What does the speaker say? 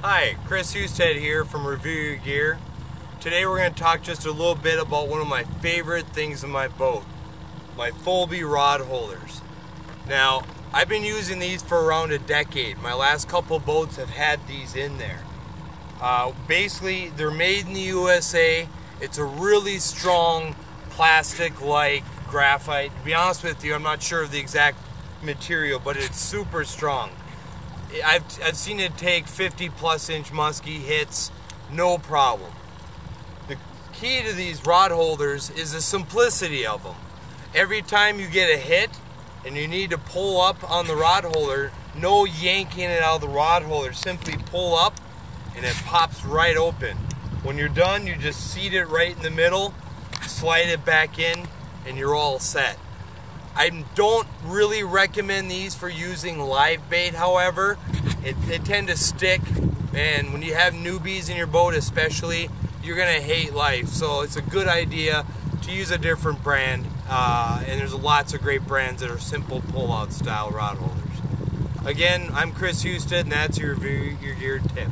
Hi, Chris Husted here from Review Your Gear. Today we're going to talk just a little bit about one of my favorite things in my boat, my Folbe rod holders. Now, I've been using these for around a decade. My last couple boats have had these in there. Uh, basically, they're made in the USA. It's a really strong plastic-like graphite. To be honest with you, I'm not sure of the exact material, but it's super strong. I've, I've seen it take 50 plus inch muskie hits, no problem. The key to these rod holders is the simplicity of them. Every time you get a hit and you need to pull up on the rod holder, no yanking it out of the rod holder, simply pull up and it pops right open. When you're done, you just seat it right in the middle, slide it back in, and you're all set. I don't really recommend these for using live bait, however. It, they tend to stick, and when you have newbies in your boat especially, you're gonna hate life. So it's a good idea to use a different brand, uh, and there's lots of great brands that are simple pull-out style rod holders. Again, I'm Chris Houston, and that's your, your gear tip.